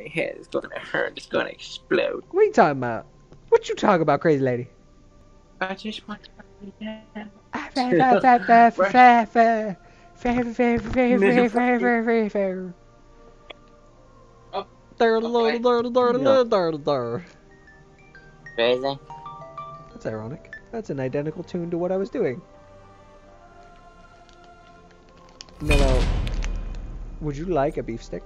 my head is gonna hurt. It's gonna explode. What are you talking about? What you talking about, crazy lady? I just want to. Crazy. That's ironic. That's an identical tune to what I was doing. No, no. Would you like a beef stick?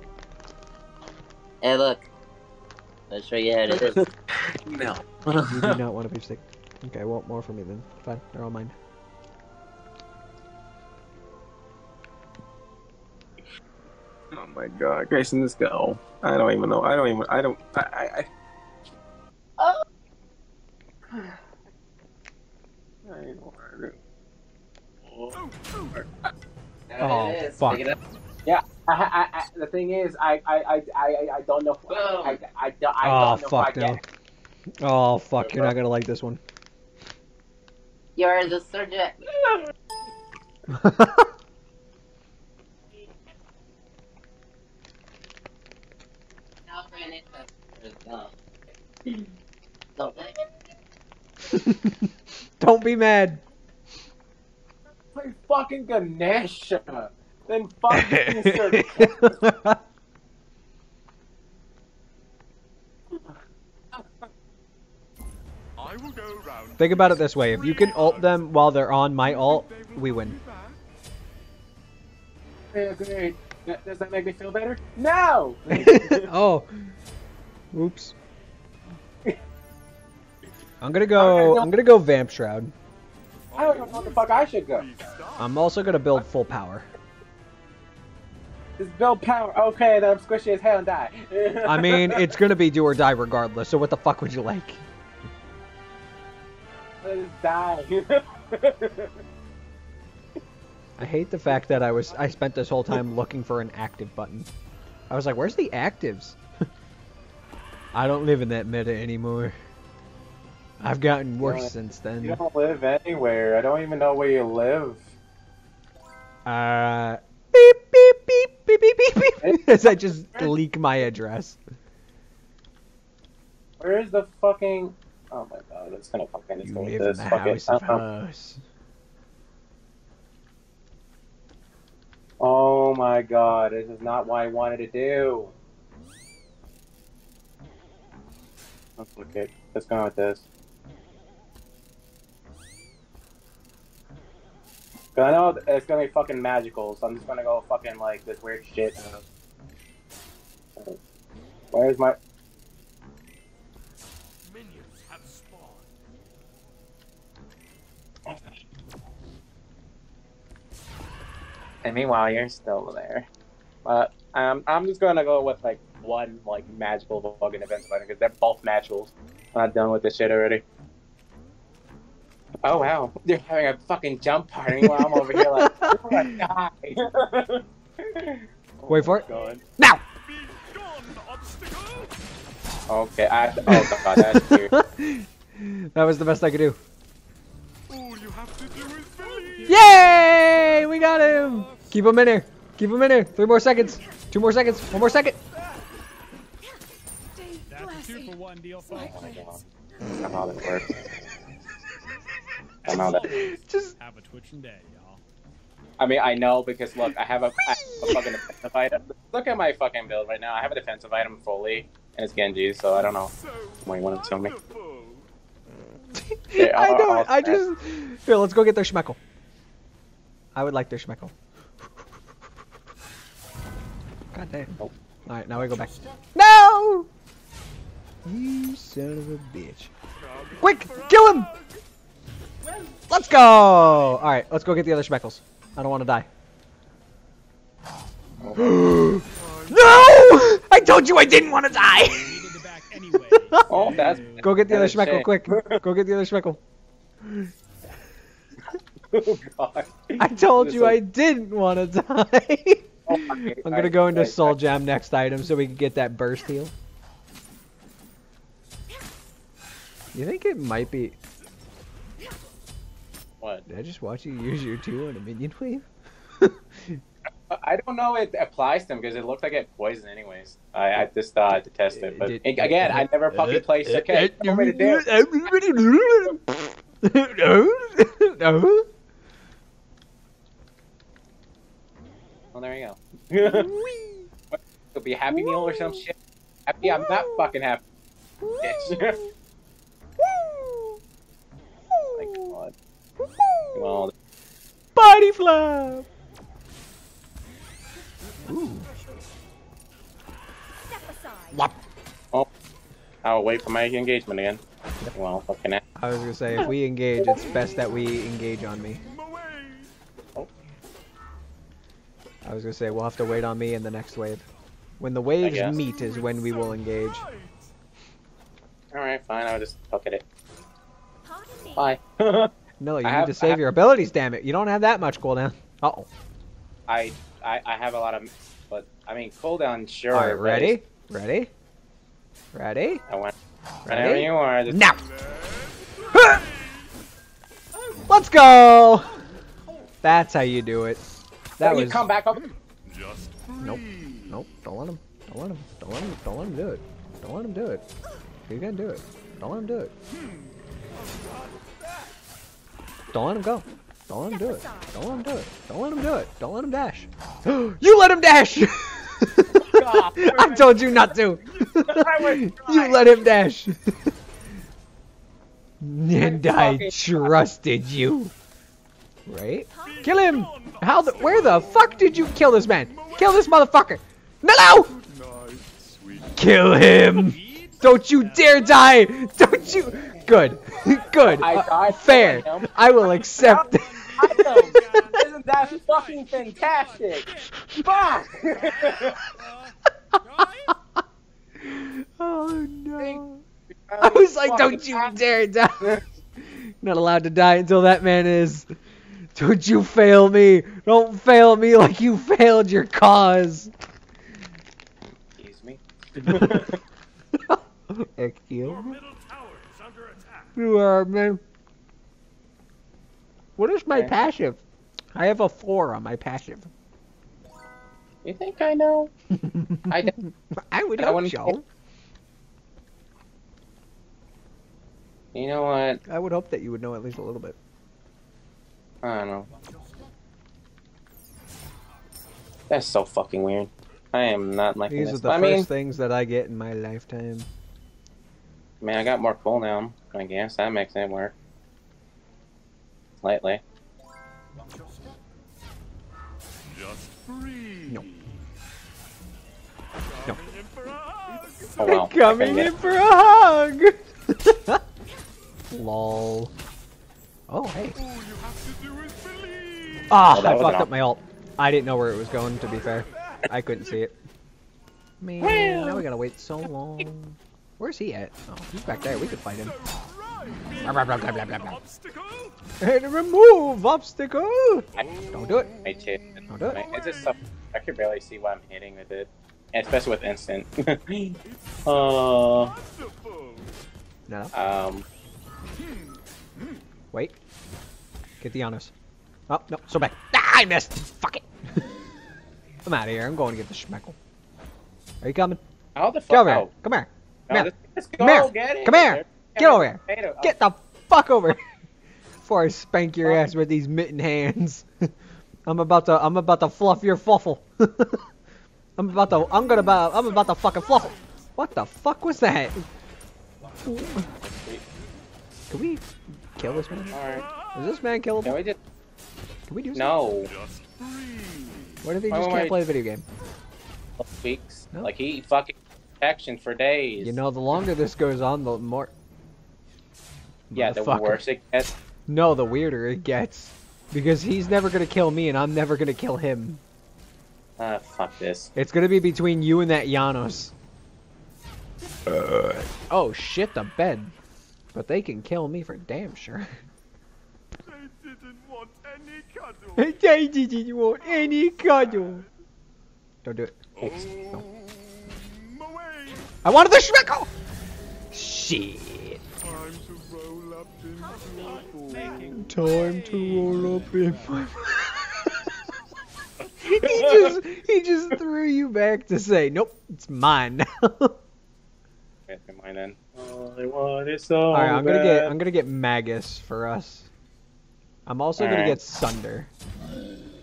Hey, look. Let's show you how it is. No. You do not want a beef stick. Okay, well, more for me then. Fine, they're all mine. Oh my god, Grayson, let's go. I don't even know. I don't even. I don't. I. I, I... I don't Oh, There it is. fuck. Pick it up. Yeah, I, I, I, the thing is, I, I, I, I, I don't know. If, I, I, I, don't- I Oh, don't know fuck if I no. Oh, fuck, you're not gonna like this one. You're the surgeon. Now, Brandon, Don't Don't be mad. Play fucking Ganesha. Then fucking insert. I will go round. Think about it this way: if you can ult them while they're on my ult, we win. Yeah, great. Does that make me feel better? No. oh, oops. I'm gonna go. I'm gonna go Vamp Shroud. I don't know what the fuck I should go. I'm also gonna build full power. Just build power. Okay, then I'm squishy as hell and die. I mean, it's gonna be do or die regardless. So what the fuck would you like? Let us die. I hate the fact that I was. I spent this whole time looking for an active button. I was like, "Where's the actives?" I don't live in that meta anymore. I've gotten worse Yeah. since then. you don't live anywhere. I don't even know where you live. Uh, beep beep beep beep beep beep beep. As I just leak my address. Where is the fucking? Oh my god, it's gonna fucking. It's You going live in this the fucking. house uh-uh. Oh my god, this is not what I wanted to do. Okay, let's go with this. I know it's gonna be fucking magical, so I'm just gonna go fucking like this weird shit. Where's my? Minions have spawned. And meanwhile, you're still there. But um, I'm just gonna go with like one like magical fucking event fighter because they're both naturals. I'm not done with this shit already. Oh wow, they're having a fucking jump party. while I'm over here like, I'm gonna die. Wait for it. Oh, god. Now. Be gone, obstacle! Okay, I. Oh god, that's weird. that was the best I could do. All you have to do is. Yay! We got him! Keep him in here. Keep him in here. Three more seconds. Two more seconds. One more second. That's two for one deal, Oh folks. my god. Somehow that works. Somehow that. Just Have a twitching day, y'all. I mean, I know because look, I have a, I have a fucking defensive item. Look at my fucking build right now. I have a defensive item fully, and it's Genji, so I don't know. So What you want to tell me? wonderful. Yeah, I I'll- know. I'll- I just here. Let's go get their schmeckle. I would like their schmeckle. God damn. Oh. All right, now we go back. No! You son of a bitch! Quick, kill him! Let's go! All right, let's go get the other schmeckles. I don't want to die. no! I told you I didn't want to die. Needed it back anyway. Oh, that's. Go get the other Good schmeckle, quick! Go get the other schmeckle. Oh god. I told you I didn't want to die. Oh, I'm gonna go into Soul Gem next item so we can get that burst heal. You think it might be? What? Did I just watch you use your two on a minion wave? I don't know it applies to him because it looked like it poisoned anyways. I, I just thought to test it, but Did- again, I never fucking played Sake. Want me to do? no. Well, there you go. It'll be a Happy Meal or some shit. Happy, I'm not fucking happy. Bitch. My God. Well, Body flop. Ooh. I'll wait for my engagement again. Well, fucking a- I was gonna say if we engage, it's best that we engage on me. Away. I was gonna say we'll have to wait on me in the next wave. When the waves meet is when we will engage. All right, fine. I'll just fuck it. Bye. No, you I need have- to save have- your abilities, damn it. You don't have that much cooldown. Uh oh. I, I I have a lot of, but I mean cooldown sure. Alright, but ready? Ready? Ready? I went. Whenever Ready? you are. Just, Now! Let's go! That's how you do it. That Then was you come back up. Just Nope. Nope. Don't let him. Don't let him. Don't let him. Don't let him do it. Don't let him do it. He's gonna do it. Don't let him do it. Don't let him go. Don't let him do it. Don't let him do it. Don't let him do it. Don't let him dash. you let him dash! I told you not to. You let him dash. and I trusted you. Right? Kill him! How the where the fuck did you kill this man? Kill this motherfucker! No no! Kill him! Don't you dare die! Don't you Good. Good. I Uh, fair. him. I will accept Isn't that fucking fantastic? Fuck! Oh no. I was like, don't you dare die. Not allowed to die until that man is. Don't you fail me. Don't fail me like you failed your cause. Excuse me. Excuse me. middle tower is under attack. You are, man. What is my Okay. passive? I have a four on my passive. You think I know? I don't- I would I hope so. You know what? I would hope that you would know at least a little bit. I don't know. That's so fucking weird. I am not liking These this. are the I first mean, things that I get in my lifetime. Man, I got more cooldown. I guess that makes it work. Slightly. Just free. No. Coming in for. Oh well. Coming in for a hug. Lol. Oh hey. All you have to do. Ah, Oh, I fucked up my ult. I didn't know where it was going. To be fair, I couldn't see it. Man, now we gotta wait so long. Where's he at? Oh, he's back there. We could fight him. Blah, blah, blah. And remove obstacle. I, Don't do it. I chip. Don't do it. It's just so, I can barely see what I'm hitting with it, and especially with instant. uh, Wonderful. No, no. um, Wait. Get the honors. Oh no, so back. Ah, I missed. Fuck it. I'm out of here. I'm going to get the schmeckle. Are you coming? how the fuck? over here. Oh, Come here. No, Come here. let's, let's go. Come here. Get it. Come here. Get over here. Potato. Get the fuck over here before I spank your ass with these mitten hands. I'm about to I'm about to fluff your fluffle. I'm about to I'm gonna about I'm about to fucking fluffle. What the fuck was that? Can we kill this man? Alright. Is this man killable? Can we just Can we do something? no. What if he just wait, can't wait. play the video game? weeks? No. Like he fucking protection for days. You know, the longer this goes on, the more. Yeah, the Motherfucker. worse it gets. No, the weirder it gets. Because he's never gonna kill me, and I'm never gonna kill him. Ah, fuck this. It's gonna be between you and that Janus. Uh. oh shit, the bed. But they can kill me for damn sure. They didn't want any cuddle. they didn't want any cuddle. Don't do it. Thanks. No. Away. I wanted the Schmeckle! Shit. Time to roll up into a ball. Time to roll up in my. he just he just threw you back to say, nope, it's mine now. All Okay, never then. All I want is so right, I'm gonna get I'm gonna get Magus for us. I'm also gonna Alright. get Sunder.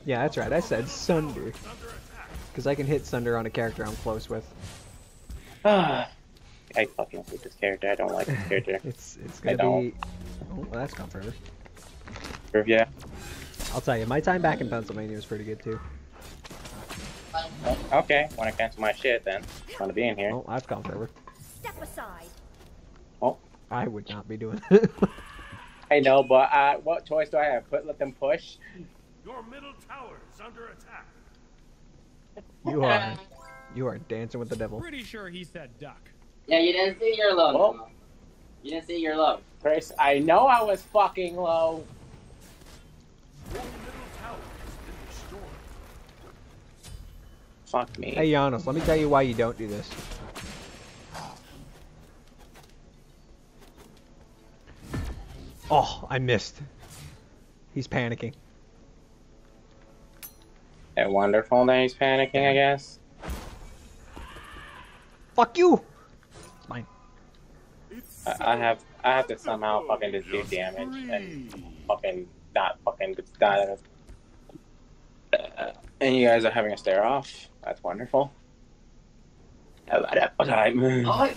Yeah, that's right. I said Sunder because I can hit Sunder on a character I'm close with. I fucking hate this character. I don't like this character. It's it's I gonna don't. be. Oh, well, that's gone forever. Yeah. I'll tell you, my time back in Pennsylvania was pretty good too. Okay, want to cancel my shit then? Want to be in here? Oh, I've gone forever. Step aside. Oh, I would not be doing it. I know, but uh, what choice do I have? Put let them push. Your middle tower is under attack. you are you are dancing with the devil. Pretty sure he said duck. Yeah, you didn't see your low. Oh. You didn't see your low. Chris, I know I was fucking low. Your middle tower has been destroyed. Fuck me. Hey Giannis, let me tell you why you don't do this. Oh, I missed. He's panicking. Yeah, wonderful that he's panicking, I guess. Fuck you! It's I, I have I have to somehow fucking just do just damage and fucking not fucking just die. Uh, and you guys are having a stare off. That's wonderful. How about that time? Oh,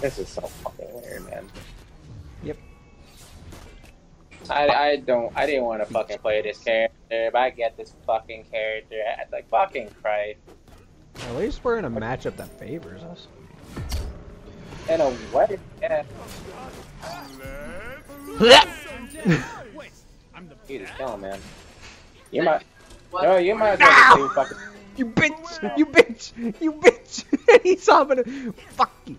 This is so fucking weird, man. Yep. I, I don't I didn't want to fucking play this character, but I get this fucking character. It's like fucking Christ. At least we're in a matchup that favors us. In a way, yeah. Let's Wait, I'm the You just kill him, man. You might. what? No, you might as well just do fucking. You bitch! You bitch! You bitch! he saw me. Fuck you.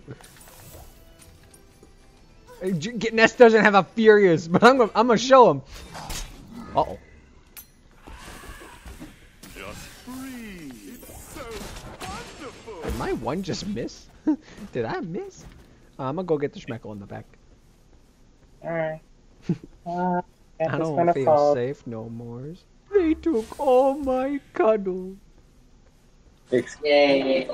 Get- Ness doesn't have a furious, but I'm gonna, I'm gonna show him. Uh oh. Just free. So. Did my one just miss? Did I miss? Uh, I'm gonna go get the schmeckle in the back. Alright. Uh, I don't feel safe no more. They took all my cuddles. Yay.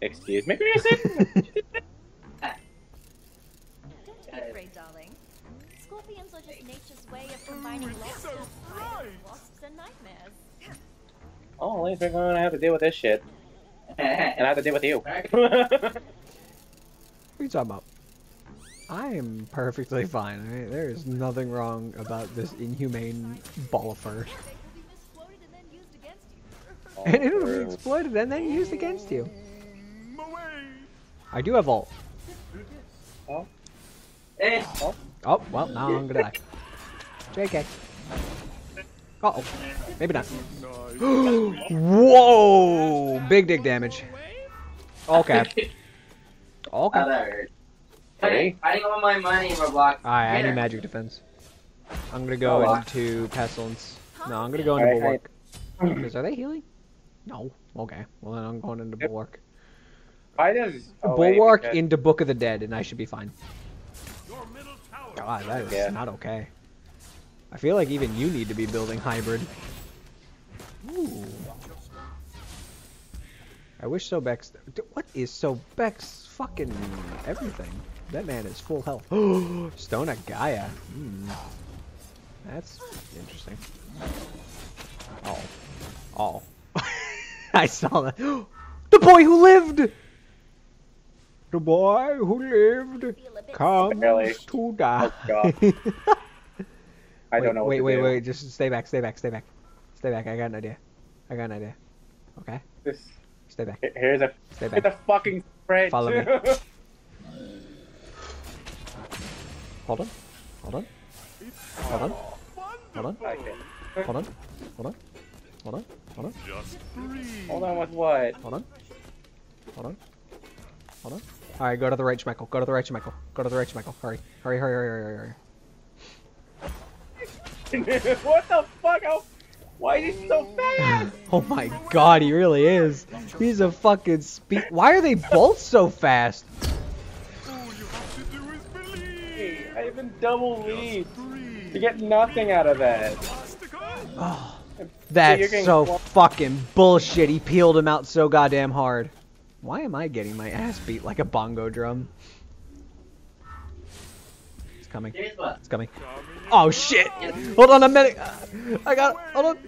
Excuse me, Grayson? Don't be afraid, darling. Scorpions are just nature's way of combining lots so of bright. wasps and nightmares. oh, at least we're gonna have to deal with this shit. And I have to deal with you. What are you talking about? I am perfectly fine. I- there is nothing wrong about this inhumane ball of fur. They will be misquoted and then used against you. And it'll be exploited and then used against you. I do have ult. Eh, Oh, oh, well, now I'm gonna die. JK. Uh oh. Maybe not. Whoa! Big dick damage. Okay. Okay. Oh. Hey. I want my money in Roblox. Alright, I need magic defense. I'm gonna go Oh, into pestilence. No, I'm gonna go into Alright, bulwark. Because are they healing? No. Okay. Well then I'm going into bulwark. Why does oh, bulwark because- into Book of the Dead, and I should be fine. Your middle tower. God, that is Yeah. not okay. I feel like even you need to be building hybrid. Ooh. I wish Sobek. D- What is Sobek fucking everything? That man is full health. Stone of Gaia. Hmm. That's interesting. Oh. Oh. I saw that. the boy who lived! The boy who lived Feel comes Really? to die. Oh, I don't know what Wait, to wait, do. wait. Just stay back, stay back, stay back. Stay back. I got an idea. I got an idea. Okay? This, Stay back. here's a Stay here's back. a fucking spread. Follow me. Hold on. Hold on. Hold on. Hold on. okay. Hold on. Hold on. Hold on. Hold on. Just free. Hold on with what? Hold on. Hold on. Hold on. Alright, go to the right, Schmeckle. Go to the right, Schmeckle. Go to the right, Schmeckle. Hurry. Hurry, hurry, hurry, hurry, hurry. what the fuck? Oh, Why is he so fast? Oh my god, he really is. He's a fucking speed. Why are they both so fast? All you have to do is believe. I even double lead. You get nothing out of that. Oh, that's getting so fucking bullshit. He peeled him out so goddamn hard. Why am I getting my ass beat like a bongo drum? It's coming. It's coming. Oh shit! Hold on a minute. I got. Hold on.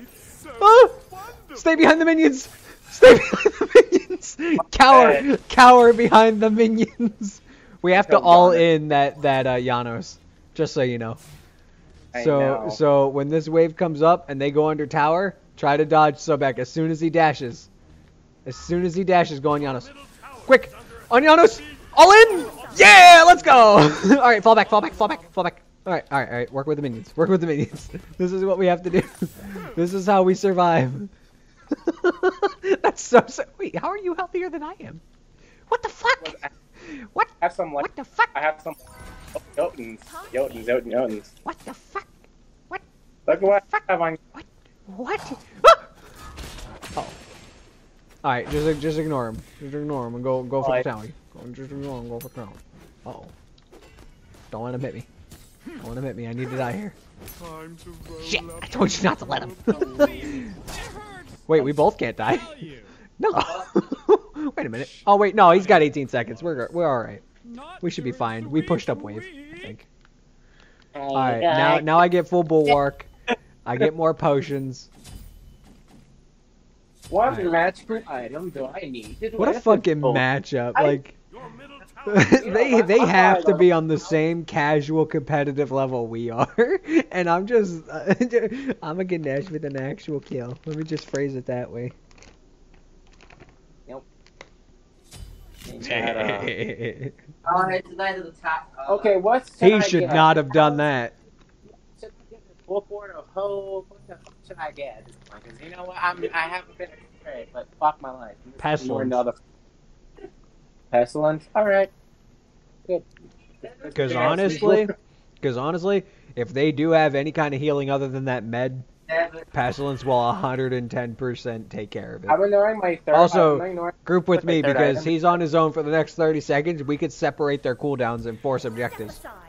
Wonderful. Stay behind the minions. Stay behind the minions. Cower. Cower behind the minions. We have to all in that that uh, Janus. Just so you know. So know. so when this wave comes up and they go under tower, try to dodge Sobek as soon as he dashes. As soon as he dashes, go on Janus. Quick! On Janus! All in! Yeah! Let's go! alright, fall back, fall back, fall back, fall back. Alright, alright, alright. Work with the minions. Work with the minions. This is what we have to do. This is how we survive. That's so, so wait, how are you healthier than I am? What the fuck? What I have some like what the fuck? I have some oh, Jotuns. Jotuns, Jotun, Jotuns. What the fuck? What Look what I have on What? What? Ah! Oh. Alright, just just ignore him. Just ignore him and go go for Alright. the tower. Go, just ignore him, go for the tower. Uh oh. Don't let him hit me. Don't let him hit me. I need to die here. Time to roll Shit! up I told you not to let him. Wait, we both can't die. No. wait a minute. Oh wait, no, he's got 18 seconds. We're we're all right. We should be fine. We pushed up wave. I think. All right, now now I get full bulwark. I get more potions. What Alright. magical item do I need? to What a fucking this? matchup! I- Like. Your middle tower. they they I'm have to fine. be on the same casual competitive level we are, and I'm just I'm a Ganesh with an actual kill. Let me just phrase it that way. Gotta- Oh, it's nice at the top. Uh, Okay, what should he should not have done that. Should I the full board of hoe? What the fuck should I get at this point? Because you know what? I'm, I haven't been great, but fuck my life. This Pestilence. Another... Pestilence? Alright. Good. Because honestly, because honestly, if they do have any kind of healing other than that med, Seven. pestilence will 110% take care of it. I'm ignoring my third. Also, ignoring... Group with me because item. he's on his own for the next 30 seconds. We could separate their cooldowns and force objectives. Step aside.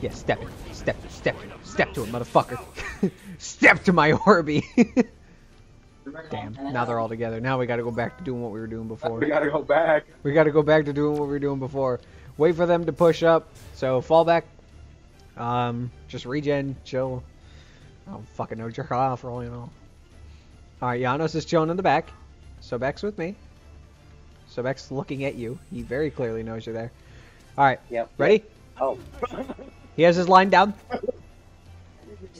Yeah, step it. Step, it. step, it. step to it, motherfucker. step to my Orby. Damn. Now they're all together. Now we gotta go back to doing what we were doing before. We gotta go back. We gotta go back to doing what we were doing before. Wait for them to push up. So fall back. Um, just regen, chill. I don't fucking know, jerk off for all you know. Alright, Janus is chilling in the back. Sobek's with me. Sobek's looking at you. He very clearly knows you're there. Alright, Yep. ready? Oh. He has his line down.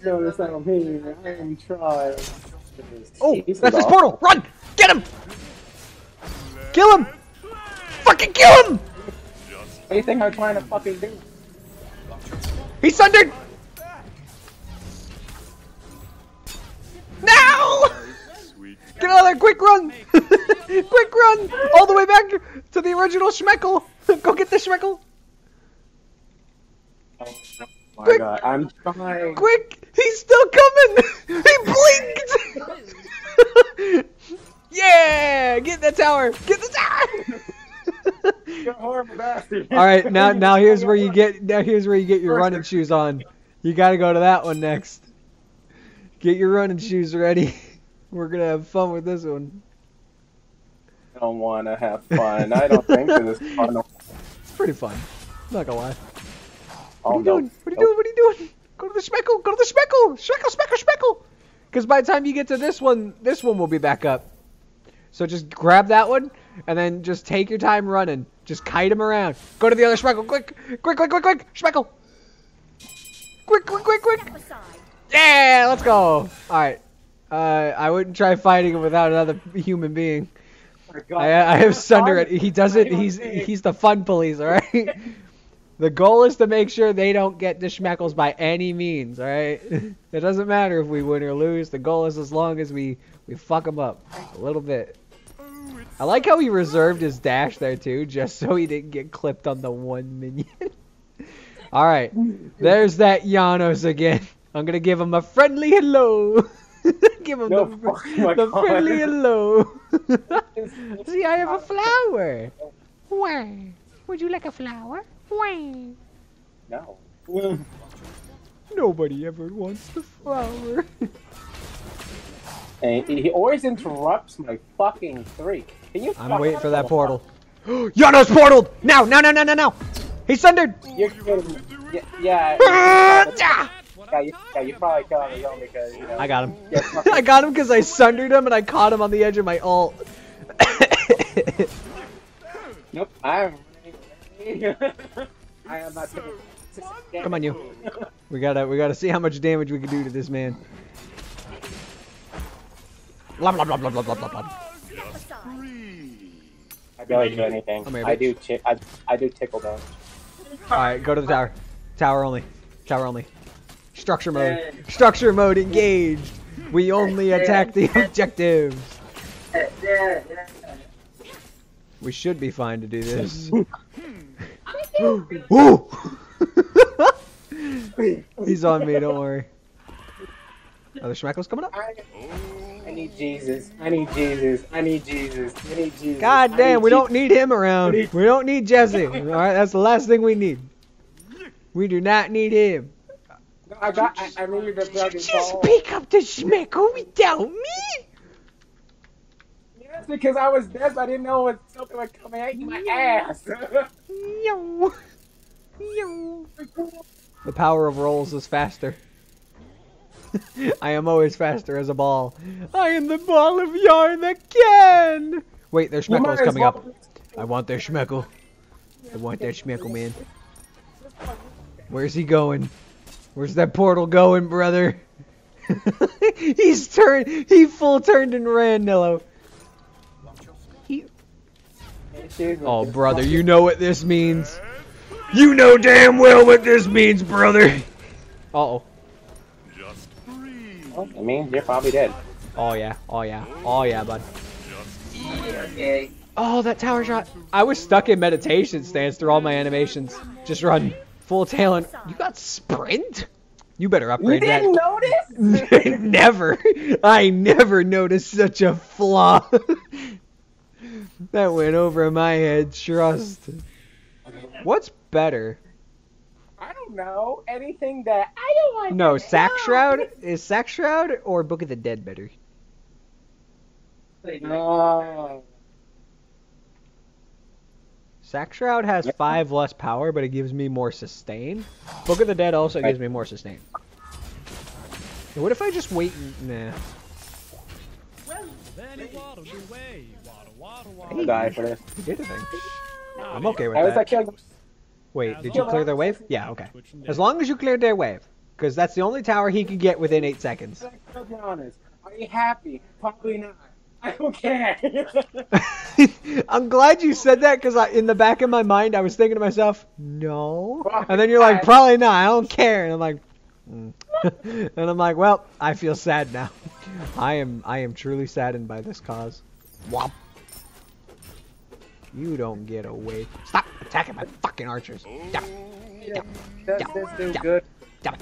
Notice I'm here. I am trying. Oh, that's his portal! Run! Get him! Kill him! Fucking kill him! Anything I'm trying to fucking do. He's sundered! Now! Get out of there! Quick run! Quick run! All the way back to the original Schmeckle! Go get the Schmeckle! Oh my Quick. god, I'm trying. Quick! He's still coming! He blinked! yeah! Get the tower! Get the tower! You're horrible bastard. All right, now now here's where you get now here's where you get your running shoes on. You got to go to that one next. Get your running shoes ready. We're gonna have fun with this one. I don't want to have fun. I don't think this is fun. It's pretty fun. not gonna lie. What Oh, are you no. doing? What are you doing? What are you doing? Go to the speckle. Go to the speckle. Speckle, speckle, speckle. Because by the time you get to this one, this one will be back up. So just grab that one and then just take your time running. Just kite him around. Go to the other speckle. Quick, quick, quick, quick, quick. Speckle. Quick, quick, quick, quick. Yeah, let's go. All right. Uh, I wouldn't try fighting him without another human being. Oh. I, I have Sunder. He does it. He's he's the fun police. All right. The goal is to make sure they don't get the schmeckles by any means. All right. It doesn't matter if we win or lose. The goal is as long as we we fuck them up a little bit. I like how he reserved his dash there too, just so he didn't get clipped on the one minion. All right, there's that Janus again. I'm gonna give him a friendly hello. give him No, the, my the friendly hello. See, I have a flower. Why? Would you like a flower? Why? No. Nobody ever wants the flower. And he always interrupts my fucking three. Can you? I'm waiting for that portal. Janus portaled! Now, now, now, now, now, now! He's sundered! You're kidding me. Yeah, yeah, Ah, yeah, yeah, you, yeah, you probably killed him alone because you know. I got him. I got him because I sundered him and I caught him on the edge of my ult. Nope, I'm. I am not. taking- Come on, you. we gotta, we gotta see how much damage we can do to this man. Blah, blah, blah, blah, blah, blah, blah, blah. I barely do anything. Here, I do. I, I do tickle though. All right, go to the tower. Tower only. Tower only. Structure mode. Structure mode engaged. We only attack the objectives. We should be fine to do this. Woo! He's on me, don't worry. Are the Schmeckles coming up? I, I need Jesus. I need Jesus. I need Jesus. I need Jesus. God damn, we Je- don't need him around. We don't need Jesse. Alright, that's the last thing we need. We do not need him. No, I got. I, I need the Dragon Ball. pick up the Schmeckle without me? Yes, because I was dead. I didn't know what was something was coming at my ass. Yo. Yo. The power of rolls is faster. I am always faster as a ball. I am the ball of yarn that can. Wait, their You might Schmeckle's as coming up. I want their Schmeckle. I want that Schmeckle, man. Where's he going? Where's that portal going, brother? He's turned. He full turned and ran, Nello. Oh, brother, you know what this means. You know damn well what this means, brother. Uh oh. just breathe. Well, I mean, you're probably dead. Oh yeah. Oh yeah. Oh yeah, bud. Okay. Oh, that tower shot. I was stuck in meditation stance through all my animations. Just run full talent. You got sprint? You better upgrade. You upgrade didn't that. notice? never. I never noticed such a flaw. that went over my head. Trust. What's better? I don't know anything that I don't want. No, Sack. Shroud is Sack Shroud or Book of the Dead better? No. Sack Shroud has five less power, but it gives me more sustain. Book of the Dead also gives me more sustain. What if I just wait? and- Nah. Waddle, I'm gonna die for this. You did a thing. I'm okay with I was that. like, killing Wait, did you clear their wave? Yeah, okay. As long as you cleared their wave, because that's the only tower he could get within eight seconds. to be honest. Are you happy? Probably not. I don't care. I'm glad you said that because in the back of my mind I was thinking to myself, no. And then you're like, probably not. I don't care. And I'm like, mm. and I'm like, well, I feel sad now. I am I am truly saddened by this cause. Wop. You don't get away. Stop attacking my fucking archers. Damn it. Does this do good? Damn it.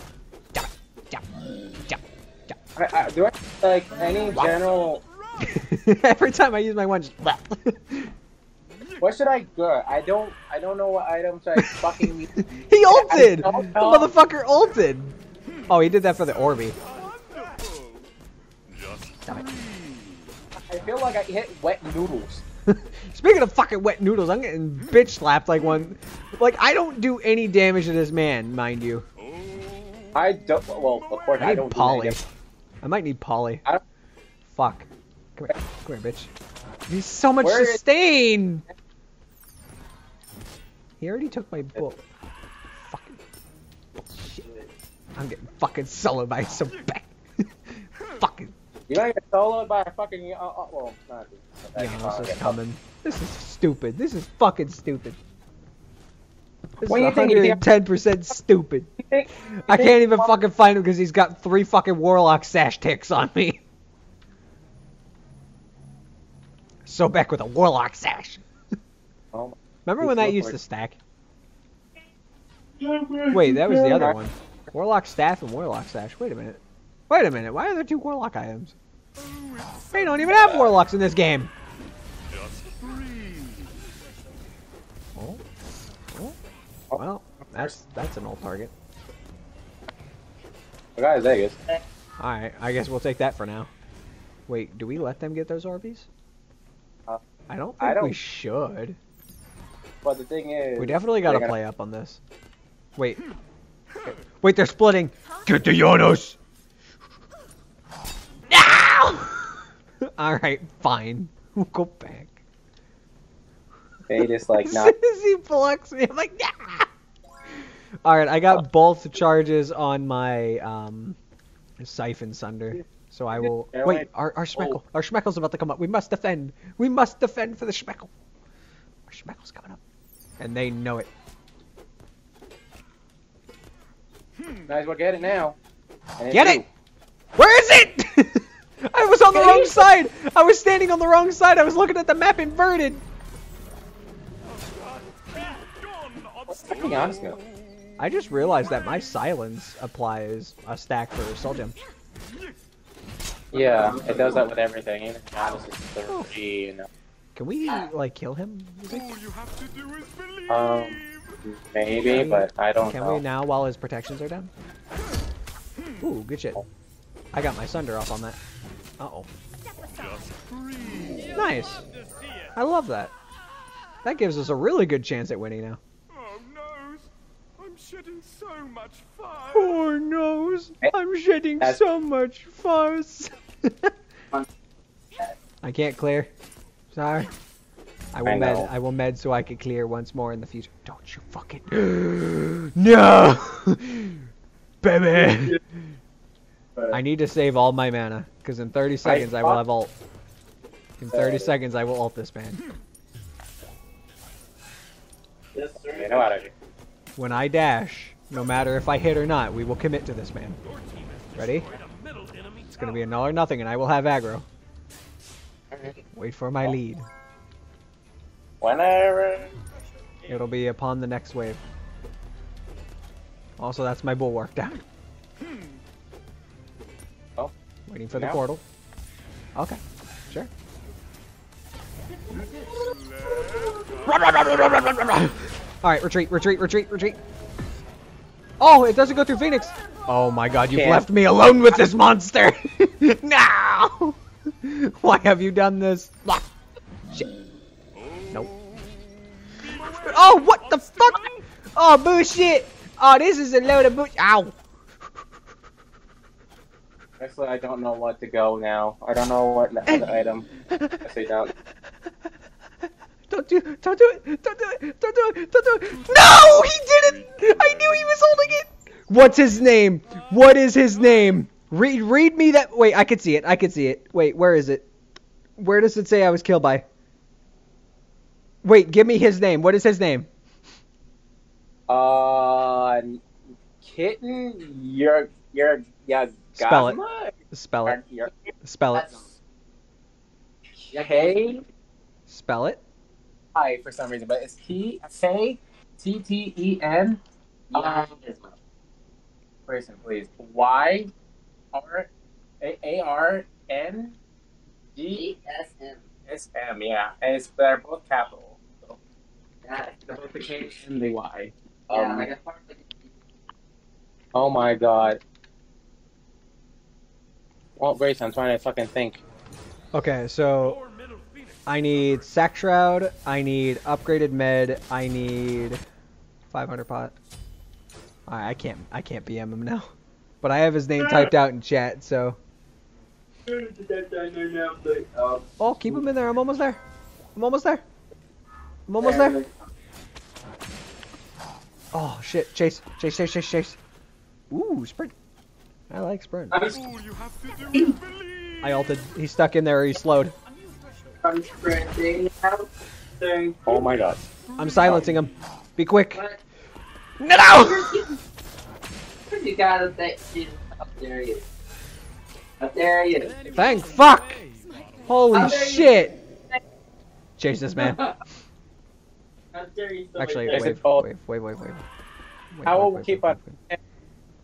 Damn it. Damn it. Damn it. I, I, do I like any general? Every time I use my one, just What should I get? I don't. I don't know what items I fucking need. he ulted. The I don't motherfucker ulted. Oh, he did that for the Orby. Just Damn it. I feel like I hit wet noodles. Speaking of fucking wet noodles, I'm getting bitch slapped like one. Like I don't do any damage to this man, mind you. I don't. Well, of course I I, don't. do Polly. negative. I might need Polly. I don't- Fuck. Come here, come here, bitch. He's so much Where is- sustain. He already took my book. Fucking bullshit. I'm getting fucking soloed by some back. fucking You don't even solo it by a fucking. Uh, uh, well, not. Giannis is coming. This is stupid. This is fucking stupid. This What do you is think? You think- 110% stupid. I can't even fucking find him because he's got three fucking Warlock Sash ticks on me. So back with a Warlock Sash. Oh, Remember when that used quick. to stack? Wait, that was the other one. Warlock Staff and Warlock Sash. Wait a minute. Wait a minute. Why are there two Warlock items? They don't even have Warlocks in this game. Oh. Oh. Well, that's that's an old target. The guy is Vegas. Alright, I guess we'll take that for now. Wait, do we let them get those RBs? Uh, I don't I think we don't- we should. But the thing is, We definitely gotta gonna- play up on this. Wait. Wait, they're splitting! Get the Janus! Alright, fine. We'll go back. They just like not. soon as he blocks me, I'm like, yeah! Alright, I got both charges on my um, Siphon Sunder. So I will. Wait, wait. our, our Schmeckle. Our Schmeckle's about to come up. We must defend. We must defend for the Schmeckle. Our Schmeckle's coming up. And they know it. Might as well get it now. Get it! Where is it? I was on the wrong side! I was standing on the wrong side. I was looking at the map inverted. To be honest, no. I just realized that my silence applies a stack for Soul Gem. Yeah, it does that with everything. Even honest, it's three. You know. Can we like kill him? You have to do is. Um, maybe, but I don't know. Can know. we now while his protections are down? Ooh, good shit. I got my Sunder off on that. Uh oh. Nice. I love that. That gives us a really good chance at winning now. Oh no! I'm shedding so much fire. Poor nose. I'm shedding That's- so much fuss. I can't clear. Sorry. I will I med. I will med so I can clear once more in the future. Don't you fucking no, baby. I need to save all my mana because in 30 seconds I will fuck- have ult. In 30 Uh, seconds I will ult this man. What I mean. When I dash, no matter if I hit or not, we will commit to this man. Ready? It's gonna be a null or nothing, and I will have aggro. Wait for my lead. Whenever. It'll be upon the next wave. Also, that's my bulwark down. Waiting for the portal. Okay, sure. Run, run, run, run, run, run, run, Alright, retreat, retreat, retreat, retreat. Oh, it doesn't go through Phoenix. Oh my god, you've left me alone with this monster. no! Why have you done this? Ah. Shit. Nope. Oh, what the fuck? Oh, bullshit. Oh, this is a load of bullshit. Ow. Actually, I don't know what to go now. I don't know what other item. I say don't. Don't do, don't do it, don't do it, don't do it, don't do it. No, he didn't. I knew he was holding it. What's his name? What is his name? Read, read me that. Wait, I could see it. I could see it. Wait, where is it? Where does it say I was killed by? Wait, give me his name. What is his name? Uh, kitten. You're you're yeah. Spell it. Spell it. You're, Spell it. K Spell it. I for some reason, but it's T K T T E N. Um, Grayson, please. Y R A A R N G S M. Yeah, and it's they're both capital. So they're both the K and the Y. Um, oh my god. Well, Grace, I'm trying to fucking think. Okay, so I need sack shroud. I need upgraded med. I need 500 pot. I I can't I can't BM him now, but I have his name typed out in chat. So oh, keep him in there. I'm almost there. I'm almost there. I'm almost there. Oh shit! Chase, chase, chase, chase, chase. Ooh, sprint. I like sprint. All you have to do. I ulted. He's stuck in there or he's slowed. I'm sprinting out. Oh my god. I'm silencing him. Be quick. What? No! Where'd you got up that shit? Up there he is. Up there he is. Thank fuck! Holy How you- shit! Chase this man. Up there he's Actually, right Is there. it wave, wave, wave, wave, wave. Wave, i'll wave, keep wave, on. wave, wave.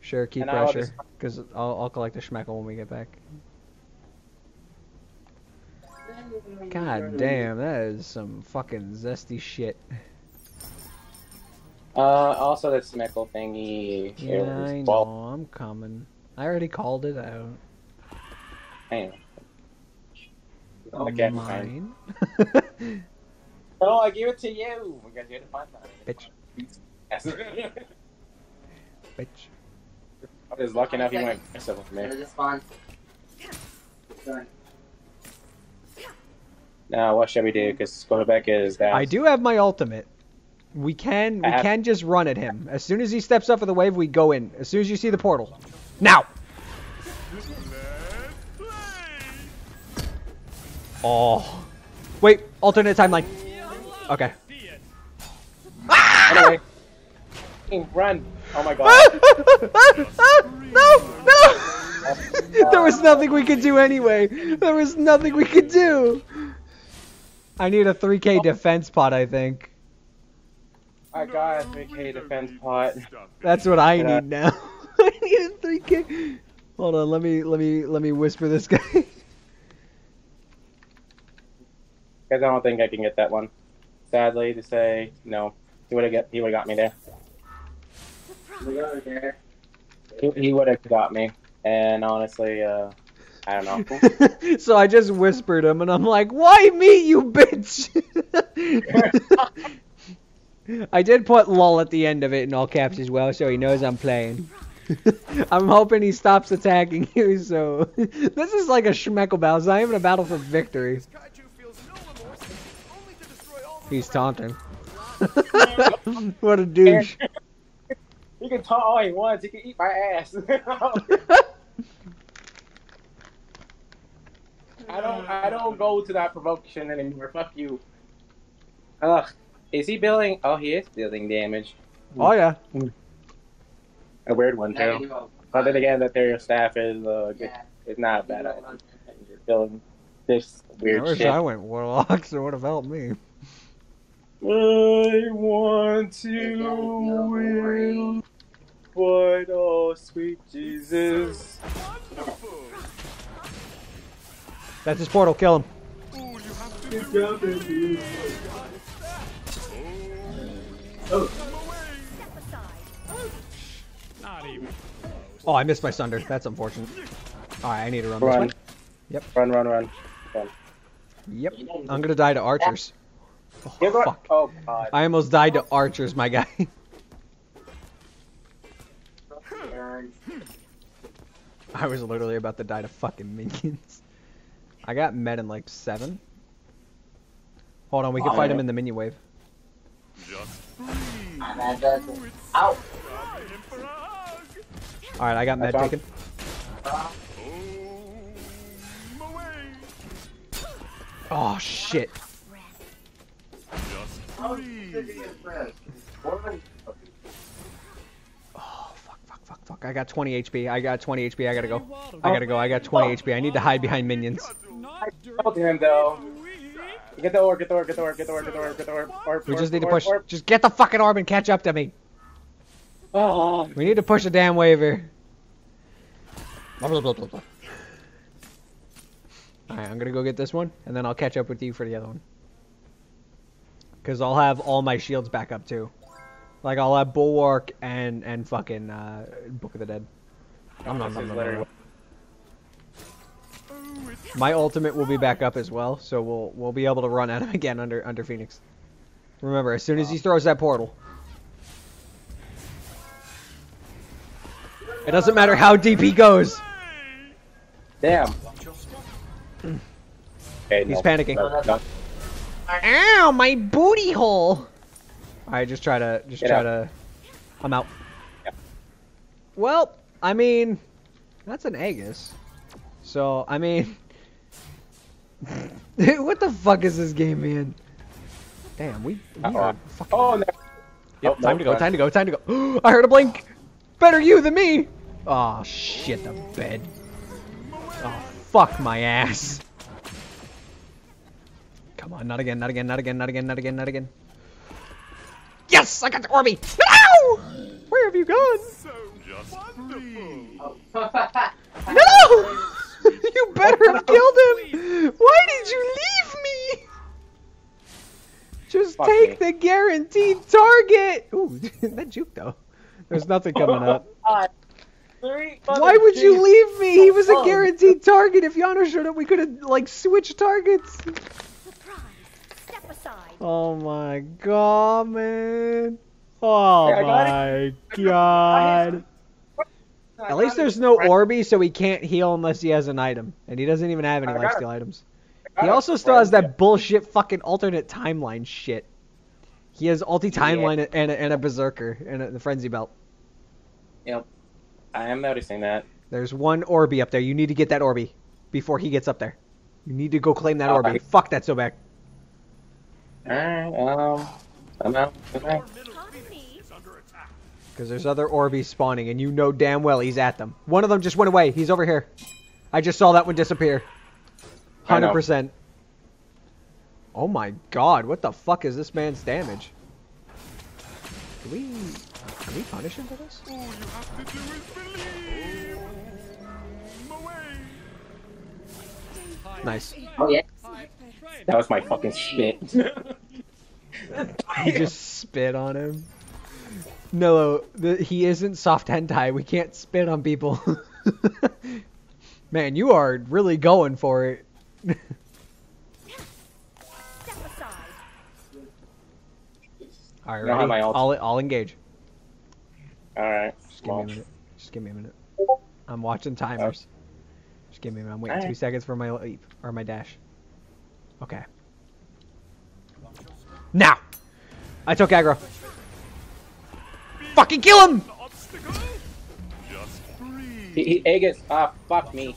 Sure, keep And I'll pressure, just- because I'll, I'll collect the schmeckle when we get back. God damn, that is some fucking zesty shit. Uh, also the Smeckle thingy. Yeah, I know, I'm coming. I already called it out. hang Oh, on. Fine. mine? Oh, I give it to you. We gotta get it. Bitch, Yes. bitch. I was lucky enough he went aggressive with Where me. does it spawn? Done. Now, what should we do? Because Quarterback is down. I do have my ultimate. We can we have- can just run at him. As soon as he steps up for the wave, we go in. As soon as you see the portal. Now! Oh. Wait, alternate timeline. Okay. See it. Anyway. Run. Oh my god. no, no! There was nothing we could do anyway. There was nothing we could do. I need a 3k defense pot, I think. I got a 3k defense pot. That's what I Yeah. need now. I need a 3k. Hold on, let me let me let me whisper this guy. Because I don't think I can get that one. Sadly to say, no. He would have got. He would have got me there. Look over there. He, he would have got me. And honestly, uh, I don't know. so I just whispered him, and I'm like, "Why me, you bitch?" I did put "lol" at the end of it in all caps as well, so he knows I'm playing. I'm hoping he stops attacking you. So this is like a schmeckle battle. It's not even a battle for victory. Kaiju feels no remorse, only to destroy all the He's taunting. what a douche. He can talk all he wants. He can eat my ass. I don't. I don't go to that provocation anymore. Fuck you. Ugh. Is he building? Oh, he is building damage. Oh yeah. A weird one Now too. But then again, that their staff is uh. Yeah. It's not a bad idea. Building this I weird wish shit. I went warlocks. It would have helped me. I want to no worry. oh sweet Jesus. That's his portal. Kill him. Ooh, you have to Oh. Step aside. Not even. Oh, I missed my sunder. That's unfortunate. All right, I need to run this Run. way. Yep. Run, run, run. Yep. I'm gonna die to archers. Oh, fuck. Oh god. I almost died to archers, my guy. Burn. I was literally about to die to fucking minions. I got met in like seven. Hold on, we can Oh, fight him in the minion wave. I'm at. Ow! dropping him for a hug. All right, I got med taken. Oh shit. Just fuck. I got 20 HP. I got 20 HP. I gotta go. I oh. gotta go. I got 20 HP. I need to hide behind minions. Not told him, though. Get the orb, get the orb, get the orb, get the orb, get the orb, get the orb. orb We orb, just need to orb, push. orb. Just get the fucking orb and catch up to me. Oh, We need to push a damn waiver. Alright, I'm gonna go get this one, and then I'll catch up with you for the other one. Cause I'll have all my shields back up too. Like I'll have Bulwark and and fucking uh, Book of the Dead. Nom, nom, This nom, is nom. My ultimate will be back up as well, so we'll we'll be able to run at him again under under Phoenix. Remember, as soon as he throws that portal. It doesn't matter how deep he goes. Damn. Okay, He's no. panicking. No, no. Ow, my booty hole. Alright, just try to just Get try out. to I'm out. Yep. Well, I mean that's an Aegis. So I mean what the fuck is this game, man? Damn, we, we Uh-oh. are fucking. Oh, no. Yep, Oh, time no, to go, time to go, time to go. I heard a blink. Better you than me. Oh shit, the bed. Oh fuck my ass. Come on, not again, not again, not again, not again, not again, not again. Yes, I got the Orby. No! Where have you gone? So wonderful. No! you better have killed him. Why did you leave me? Just Fuck take me. the guaranteed target. Ooh, that juke though. There's nothing coming up. Why would you leave me? He was a guaranteed target. If Yano showed up, we could have like switched targets. Surprise! Step aside. Oh my god, man. Oh Hey, I got it. my god. At least there's no Orby, so he can't heal unless he has an item, and he doesn't even have any I got lifesteal items. He also still has that bullshit fucking alternate timeline shit. He has ulti timeline and, a, and a berserker and a, the frenzy belt. Yep. I am noticing that. There's one Orby up there. You need to get that Orby before he gets up there. You need to go claim that Okay. Orby. Fuck that Sobek. Alright, um, I'm out. Okay. Because there's other Orbeez spawning, and you know damn well he's at them. One of them just went away. He's over here. I just saw that one disappear. 100%. Oh my god, what the fuck is this man's damage? Can we... Can we punish him for this? All you have to do is believe. Away. Nice. Oh yeah. That was my fucking shit. You just spit on him. No, the, he isn't soft hentai. We can't spit on people. Man, you are really going for it. Alright, ready? my. I'll, I'll engage. Alright. Just give me a minute. Just give me a minute. I'm watching timers. Oh. Just give me a minute. I'm waiting two seconds for my leap or my dash. Okay. Now! I took aggro. Fucking kill him! The obstacle. Just breathe. He, he, Aegis, ah, fuck me.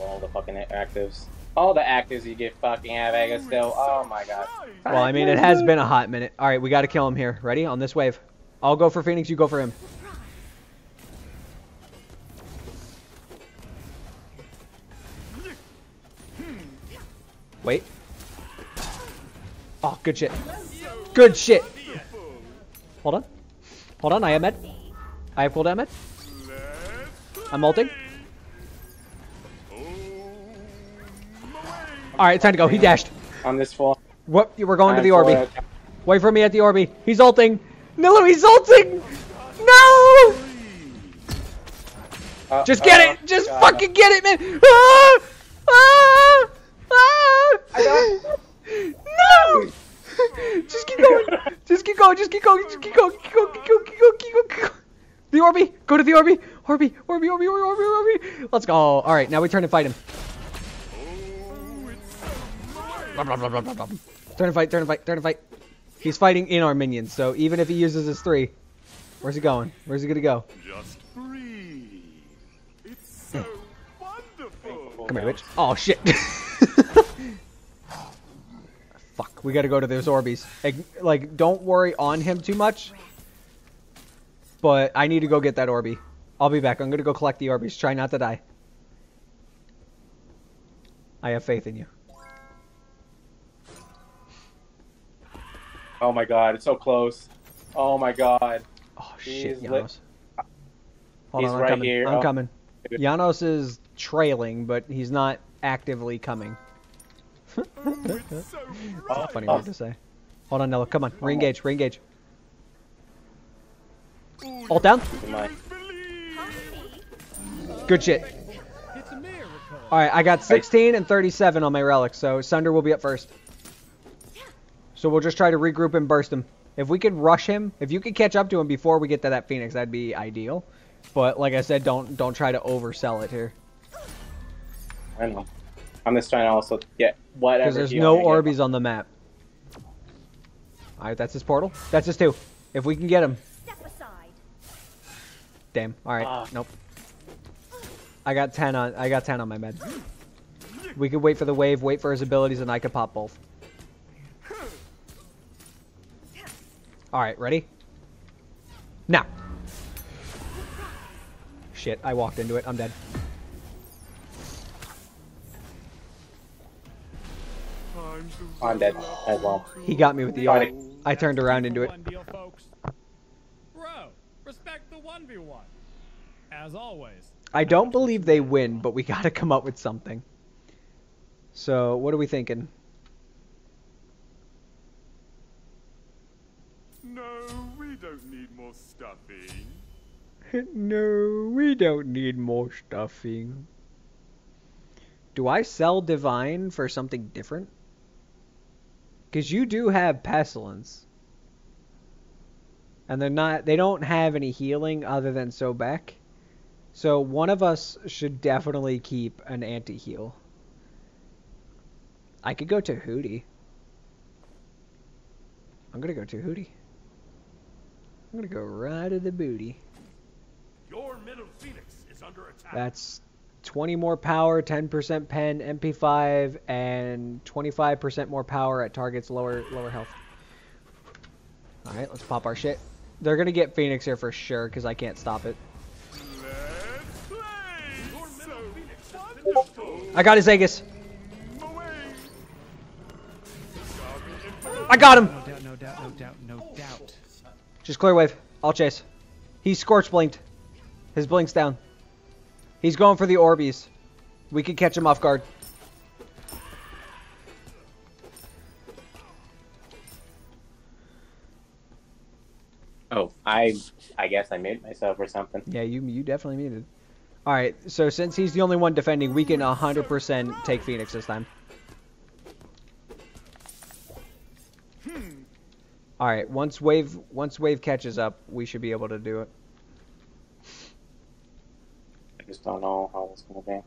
All the fucking actives. All the actives you get fucking have Aegis still. Oh my god. Well, I mean, it has been a hot minute. Alright, we gotta kill him here. Ready? On this wave. I'll go for Phoenix, you go for him. Wait. Oh, good shit. Good shit. Hold on. Hold on, I have med. I have cooldown med. I'm ulting. Alright, time to go. He dashed. On this floor. What? We're going to the Orby. it. Wait for me at the Orby. He's ulting. No, he's ulting. No! Uh, Just get uh, it. Just God. fucking get it, man. Ah! Ah! No! Just keep going. Just keep going. Just keep going. Just keep going. Keep going. Keep going. Keep going. Keep going. Keep going. The Orby. Go to the Orby. Orby. Orby. Orby. Orby. Orby. Orby. Let's go. All right. Now we turn and fight him. Blah, blah, blah, blah, blah, blah. Turn and fight. Turn and fight. Turn and fight. He's fighting in our minions, so even if he uses his three, where's he going? Where's he gonna go? Just breathe. It's hmm. so wonderful. Come here, bitch. Oh shit. Fuck, we gotta go to those Orbeez. Like, don't worry on him too much. But I need to go get that Orby. I'll be back. I'm gonna go collect the Orbeez. Try not to die. I have faith in you. Oh my god, it's so close. Oh my god. Oh shit, He's. Janus. Hold He's on, I'm right coming. here. I'm Oh. coming. Janus is trailing, but he's not actively coming. Funny word to say. Hold on, Nella. Come on. Re-engage. Re-engage. Ult down. Come on. Tommy! Good shit. It's a miracle. All right, I got 16 and 37 on my relic, so Sunder will be up first. So we'll just try to regroup and burst him. If we could rush him, if you could catch up to him before we get to that Phoenix, that'd be ideal. But like I said, don't don't try to oversell it here, I know. I'm just trying to also get whatever. because there's no I. Orbeez on the map. All right, that's his portal. That's his two. If we can get him, Step aside. damn. All right, Ah. nope. I got ten on. I got ten on my med. We could wait for the wave, wait for his abilities, and I could pop both. All right, ready? Now. Shit, I walked into it. I'm dead. I'm dead as well. He got me with the ult. I turned around into it. One deal, folks. Bro, respect the 1v1. As always. I don't believe they win, but we gotta come up with something. So, what are we thinking? No, we don't need more stuffing. no, we don't need more stuffing. Do I sell Divine for something different? Because you do have Pestilence. And they're not, they don't have any healing other than Sobek. So one of us should definitely keep an anti-heal. I could go to Hootie. I'm gonna go to Hootie. I'm gonna go right to the booty. Your middle phoenix is under attack. That's 20 more power, 10% pen, MP5, and 25% more power at targets lower lower health. All right, let's pop our shit. They're gonna get Phoenix here for sure because I can't stop it. Let's play. Your middle phoenix has been destroyed. I got his Aegis. I got him. No doubt, no doubt, no doubt, no doubt. Just clear wave. I'll chase. He's scorch blinked. His blink's down. He's going for the Orbeez. We could catch him off guard. Oh, I I guess I made myself or something. Yeah, you you definitely muted. All right, so since he's the only one defending, we can 100% take Phoenix this time. Hmm. All right, once wave once wave catches up, we should be able to do it. I just don't know how it's gonna be.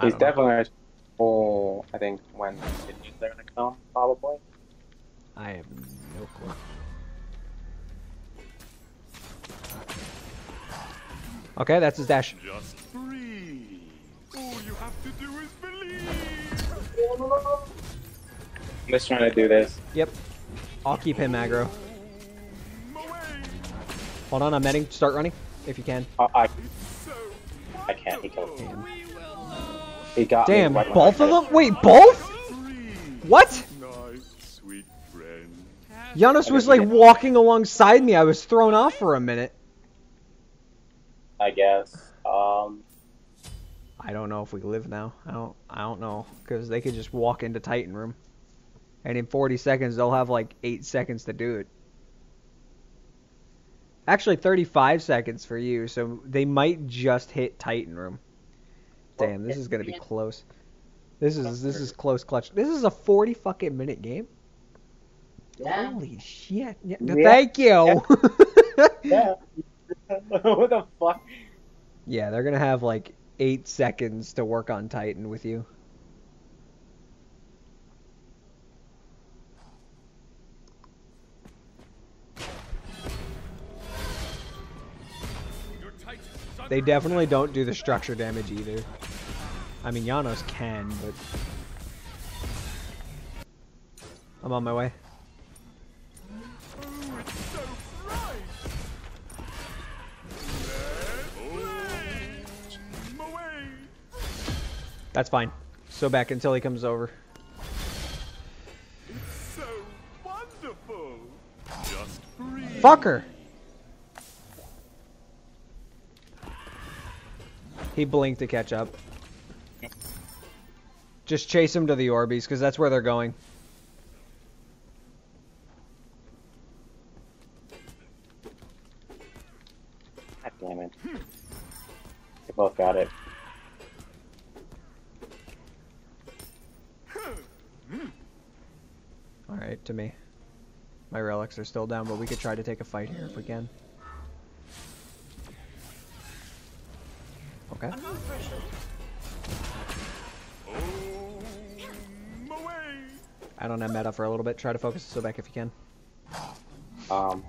He's definitely full. I think when they're gonna come probably. I have no clue. Okay, that's his dash. Just breathe. All you have to do is believe. I'm just trying to do this. Yep. I'll keep him aggro. Hold on, I'm netting. Start running if you can. Oh, I So I can't. He killed me. Damn. He got Damn, right both of them? Wait, both? What? Janus was like walking alongside me. I was thrown off for a minute. I guess. Um, I don't know if we live now. I don't. I don't know because they could just walk into Titan room, and in 40 seconds they'll have like eight seconds to do it. Actually, 35 seconds for you, so they might just hit Titan room. Damn, this is gonna be close. This is this is close clutch. This is a 40 fucking minute game. Yeah. Holy shit! Yeah, Yeah. Thank you. yeah. what the fuck? yeah, they're gonna have like eight seconds to work on Titan with you. They definitely don't do the structure damage either. I mean, Janus can, but I'm on my way. It's so bright. Let's play. Away. That's fine. So back until he comes over. It's so wonderful. Just breathe. Fucker! He blinked to catch up. Just chase him to the Orbeez, because that's where they're going. God damn it. They both got it. Alright, to me. My relics are still down, but we could try to take a fight here if we can. Okay. Oh, away. I don't have meta for a little bit. Try to focus Sobek if you can. Um,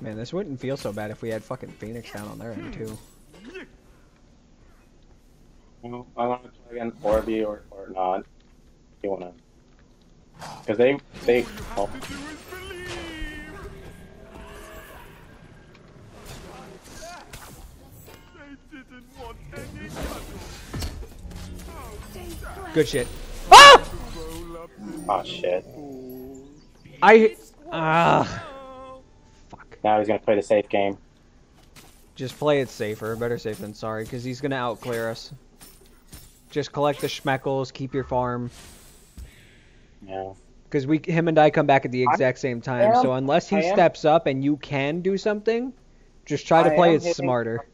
Man, this wouldn't feel so bad if we had fucking Phoenix down on their end too. Well, I want to try against Orby or, or not. You wanna? Because they they oh, Good shit. Ah! Oh shit. I ah. Fuck. Now he's gonna play the safe game. Just play it safer. Better safe than sorry, because he's gonna outclear us. Just collect the schmeckles, keep your farm. Yeah. Because we, him and I come back at the exact same time. so unless he steps up and you can do something, just try to I play it hitting- smarter.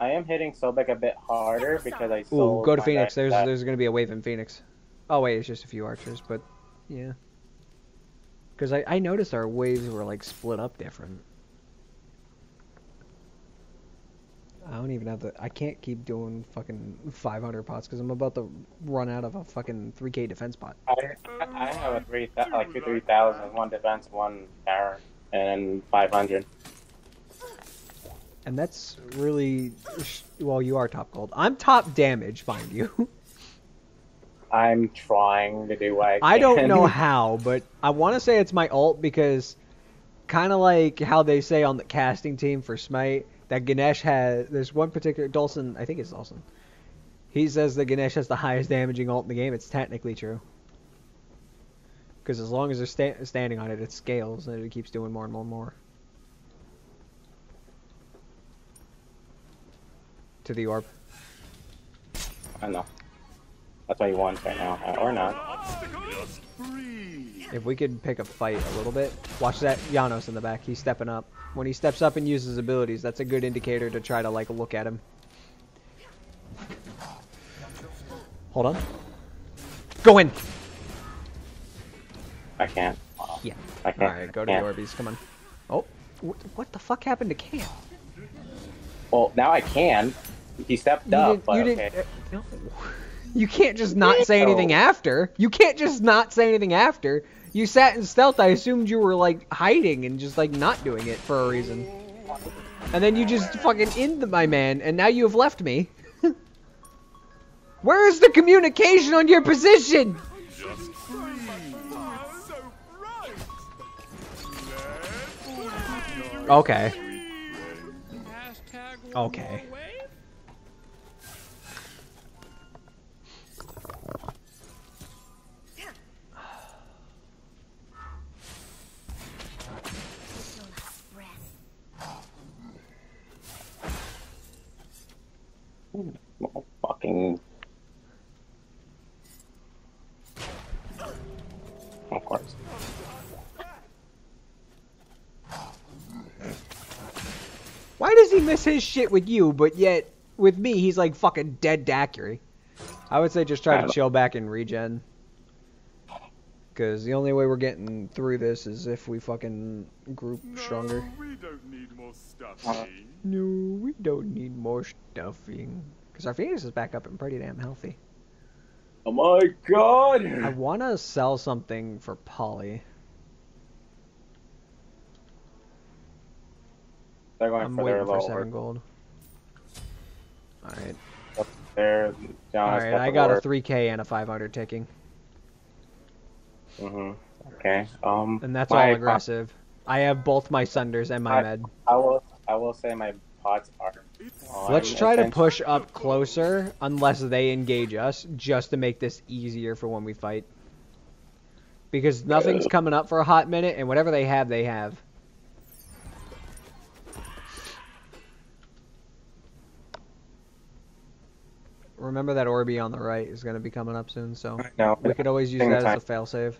I am hitting Sobek a bit harder because I Ooh, go to Phoenix. There's that- there's gonna be a wave in Phoenix. Oh wait, it's just a few archers, but yeah. Because I I noticed our waves were like split up different. I don't even have the. I can't keep doing fucking 500 pots because I'm about to run out of a fucking 3k defense pot. I, I have a three like two three thousand, one defense, one power, and five hundred. And that's really. Well, you are top gold. I'm top damage, mind you. I'm trying to do what I can. I don't know how, but I want to say it's my ult because, kind of like how they say on the casting team for Smite, that Ganesh has. There's one particular Dawson. I think it's Dawson. He says that Ganesh has the highest damaging ult in the game. It's technically true. Because as long as they're sta- standing on it, it scales and it keeps doing more and more and more. To the orb. I know. That's why he wants right now, uh, or not. If we could pick a fight a little bit, watch that Janus in the back. He's stepping up. When he steps up and uses abilities, that's a good indicator to try to like look at him. Hold on. Go in. I can't. Yeah. I can't. right, go to the Orbeez. Come on. Oh, what, what the fuck happened to Cam? Well, now I can. He stepped You up, didn't. but You okay. didn't. no. You can't just not say anything after. You can't just not say anything after. You sat in stealth. I assumed you were like hiding and just like not doing it for a reason. And then you just fucking in my man, and now you have left me. Where is the communication on your position? Just free. So bright. Let's play. Okay. Okay. Oh, fucking. Of course. Why does he miss his shit with you, but yet with me he's like fucking dead daiquiri? I would say just try to chill back and regen. Because the only way we're getting through this is if we fucking group stronger. Uh, no, we don't need more stuffing. No, we don't need more stuffing. Because our Phoenix is back up and pretty damn healthy. Oh my god! I want to sell something for Polly. They're going I'm for their waiting for lower. seven gold. Alright. Their Janus Alright, I got a 3k and a 500 ticking. Hmm Okay. Um. And that's all aggressive. I have both my Sunders and my I- med. I will. I will say my pots are. Let's try to push up closer unless they engage us, just to make this easier for when we fight. Because nothing's coming up for a hot minute, and whatever they have, they have. Remember that Orby on the right is going to be coming up soon, so No. we could always use that time. as a failsafe.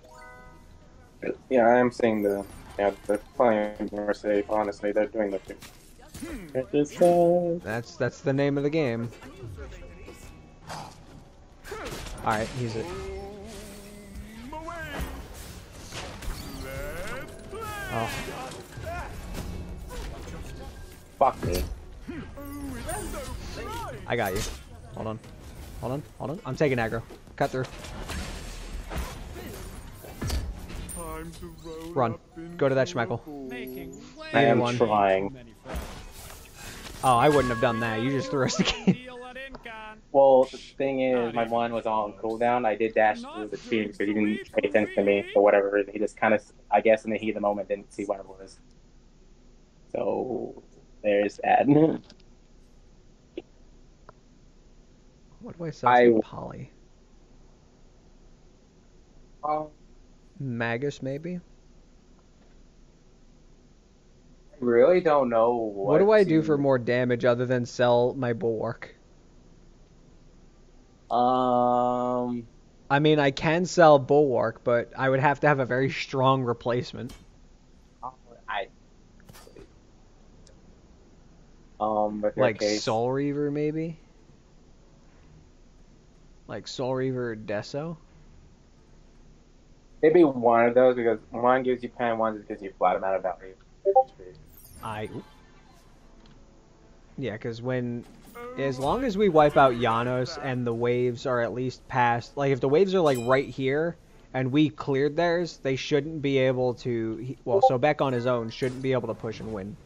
Yeah, I am seeing the. Yeah, they're playing more safe. Honestly, they're doing the thing. It is, That's that's the name of the game. All right, he's it. Away. Let's play. Oh, Fuck me. It's so bright. I got you. Hold on, hold on, hold on. I'm taking aggro. Cut through. Time to roll Run. Go to that your schmeckle. balls. Making way I am one. trying. Oh, I wouldn't have done that. You just threw us the game. Deal at Incon. Well, the thing is, my one was on cooldown. I did dash through the tree because he didn't pay attention to me for whatever reason. He just kind of, I guess, in the heat of the moment, didn't see what it was. So there's that. What do I to Polly? Um, Magus, maybe? I really don't know what. What do I do to- for more damage other than sell my bulwark? Um, I mean, I can sell bulwark, but I would have to have a very strong replacement. I. Um, Like Soul Reaver, maybe? Like Soul Reaver Deso? maybe one of those because one gives you pen, one just gives you flat amount of value. I. Yeah, because when. As long as we wipe out Janus and the waves are at least past. Like, if the waves are, like, right here and we cleared theirs, they shouldn't be able to. Well, Sobek on his own shouldn't be able to push and win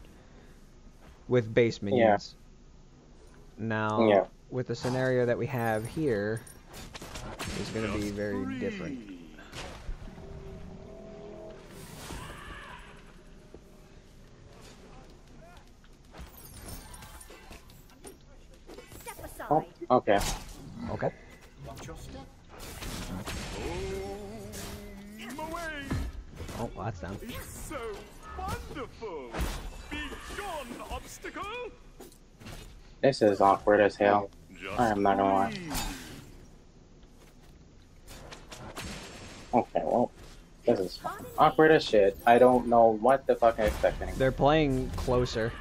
with base minions. Yeah. Now, Yeah. with the scenario that we have here, is going to be very different. Oh, okay. Okay. Oh, well, that's down. It's so wonderful. Be gone, obstacle. This is awkward as hell. I am not gonna lie. Okay, well, this is awkward as shit. I don't know what the fuck I expect anymore. They're playing closer.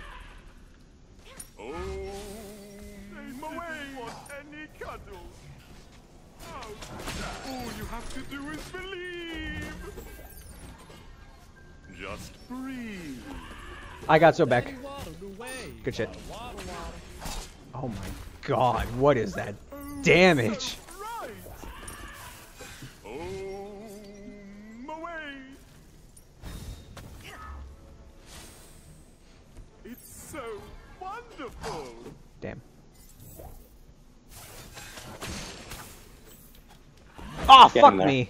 I got so away. Good shit. Oh my god, what is that damage? Ah, oh, Get fuck me.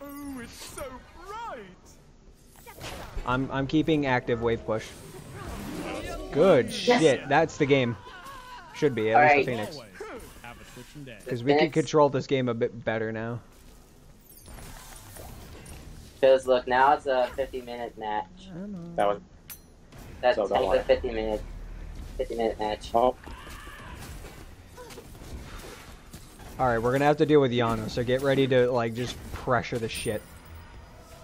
Oh, it's so bright. I'm I'm keeping active wave push. Good shit. That's the game. Should be at least Alright. the Phoenix. Always have a switching day. Because we can control this game a bit better now. Because look, now it's a 50 minute match. That was That's So don't it's worry. a 50 minute, 50 minute match. oh, Alright, we're gonna have to deal with Yano, so get ready to like just pressure the shit.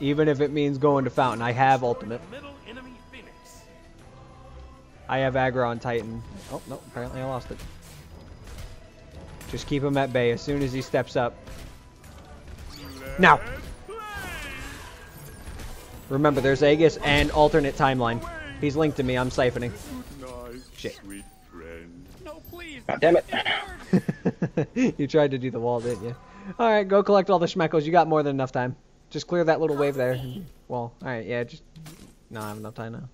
Even if it means going to Fountain. I have ultimate. Middle enemy Phoenix. I have aggro on Titan. Oh, no, apparently I lost it. Just keep him at bay as soon as he steps up. Now! Remember, there's Aegis and alternate timeline. He's linked to me, I'm siphoning. Shit. sweet friend. No, please. God damn it. you tried to do the wall, didn't you? Alright, go collect all the schmeckles. You got more than enough time. Just clear that little wave there. Well, alright, yeah, just... No, I have enough time now.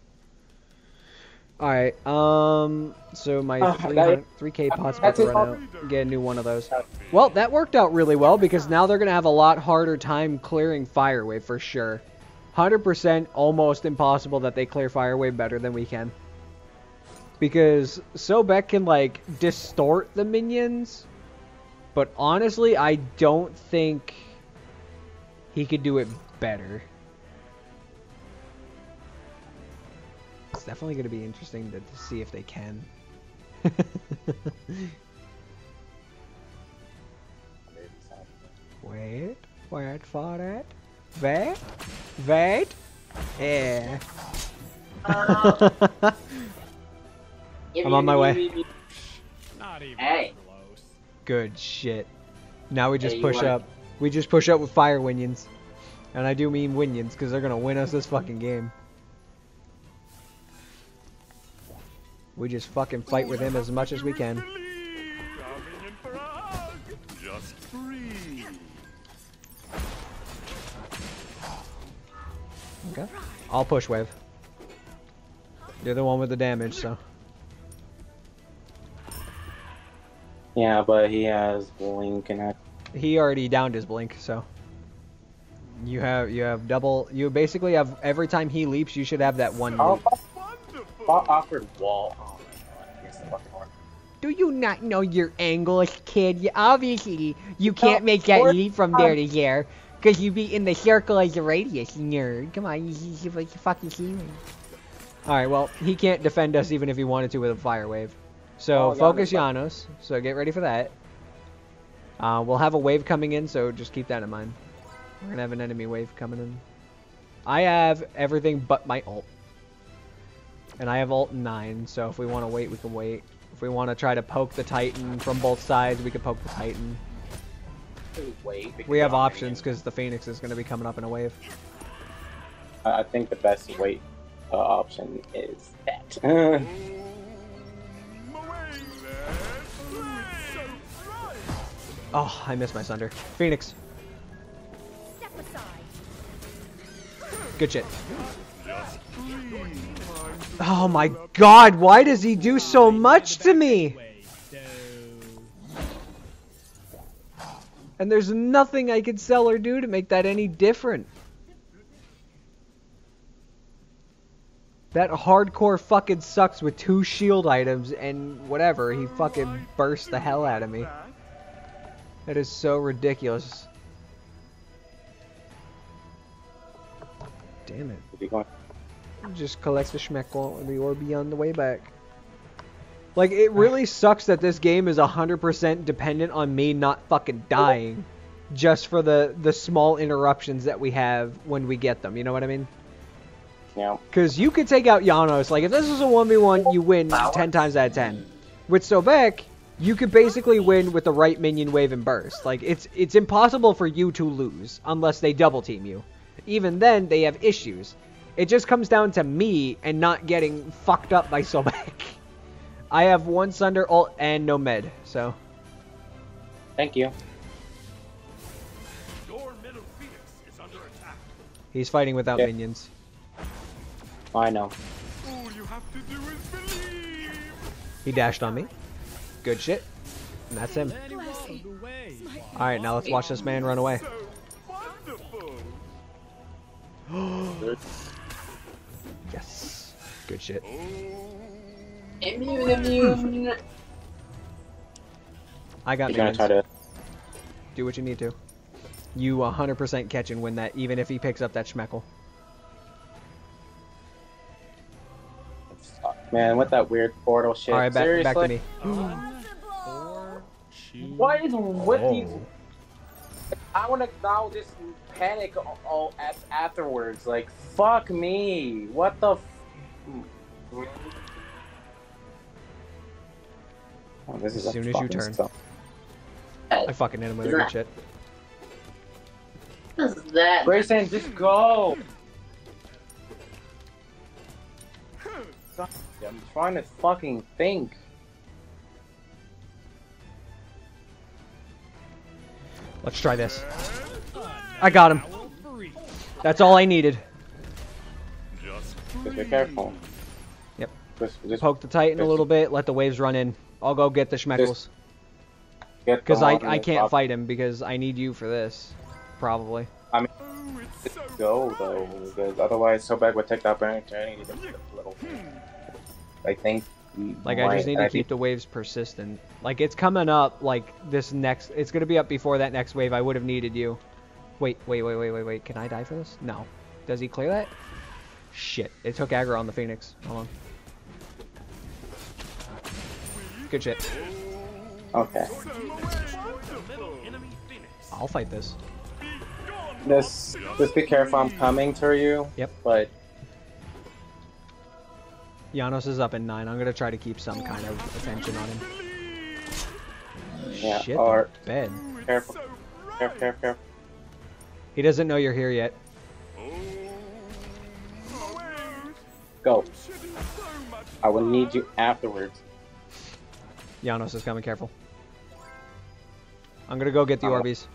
Alright, um... So my Uh, 300 3k pot's about to run out. Get a new one of those. Well, that worked out really well because now they're going to have a lot harder time clearing Fire Wave for sure. 100% almost impossible that they clear Fire Wave better than we can. Because Sobek can, like, distort the minions. But honestly, I don't think he could do it better. It's definitely going to be interesting to, to see if they can. Wait, wait for it. Wait, wait. Yeah. I'm on my way. Not even Hey. Good shit. Now we just Hey, push wanna- up. We just push up with fire winions. And I do mean winions because they're gonna win us this fucking game. We just fucking fight with him as much as we can. Believe. Coming in for a hug. Just breathe. Okay. I'll push wave. You're the one with the damage, so. Yeah, but he has blink and I. He already downed his blink, so. You have you have double. You basically have every time he leaps, you should have that one. Oh, awkward wall. Oh my god, the. Do you not know your angles, kid? You, obviously, you can't make that leap from there to here Because you'd be in the circle as a radius, nerd. Come on, you, you, you, you fucking see me. All right. Well, he can't defend us even if he wanted to with a fire wave. So Oh, focus Janus. Janus. So get ready for that. Uh, we'll have a wave coming in, so just keep that in mind. We're gonna have an enemy wave coming in. I have everything but my ult. And I have ult 9, so if we want to wait, we can wait. If we want to try to poke the Titan from both sides, we can poke the Titan. Wait. We have options because the Phoenix is going to be coming up in a wave. I I think the best wait uh, option is that. Oh, I missed my Sunder. Phoenix, Step aside. good shit. Just breathe, my Oh my god, why does he do so much to me? And there's nothing I could sell or do to make that any different. That hardcore fucking sucks with two shield items and whatever, he fucking burst the hell out of me. That is so ridiculous. Damn it. If you're going- Just collect the Schmeckle and the Orby on the way back. Like, it really sucks that this game is 100% dependent on me not fucking dying. Just for the, the small interruptions that we have when we get them, you know what I mean? Yeah. Because you could take out Janus. Like, if this is a 1v1, you win 10 times out of 10. With Sobek, you could basically win with the right minion wave and burst. Like, it's it's impossible for you to lose unless they double team you. Even then, they have issues. It just comes down to me and not getting fucked up by Sobek. I have one Sunder ult and no med, so Thank you. Your middle phoenix is under attack. he's fighting without Yeah. minions. I know. All you have to do is believe. He dashed on me. Good shit. And that's him. then he rolled away. Alright, now let's watch this man run away. Yes. Good shit. Immune, immune. I got You're gonna try to. Do what you need to. You 100% catch and win that, even if he picks up that Schmeckle. Man, what that weird portal shit. Alright, back, back to me. Four, two, What is with oh. these? Oh. I want to now just panic all, all afterwards. Like, fuck me. What the? F- oh, this is As soon as you turn. stuff. I fucking hit him with a good shit. What is that? Grayson, just go. Hmm. Fuck, I'm trying to fucking think. Let's try this. I got him. That's all I needed. Just Just be careful. Yep. Just, just Poke the Titan a little bit, let the waves run in. I'll go get the Schmeckles. Because I, I can't fight him because I need you for this. Probably. I it's so Go though, because otherwise, so bad would take turning even a little. I think. Like, I just need to keep the waves persistent. Like, it's coming up, like, this next... It's going to be up before that next wave. I would have needed you. Wait, wait, wait, wait, wait, wait. Can I die for this? No. Does he clear that? Shit. It took aggro on the Phoenix. Hold on. Good shit. Okay. I'll fight this. Just, just be careful. I'm coming to you. Yep. But Janus is up in 9. I'm going to try to keep some kind of attention on him. yeah, Shit. or Bed. careful, careful, careful, careful. He doesn't know you're here yet. Go. I will need you afterwards. Janus is coming, careful. I'm gonna go get the Oh. Orbeez.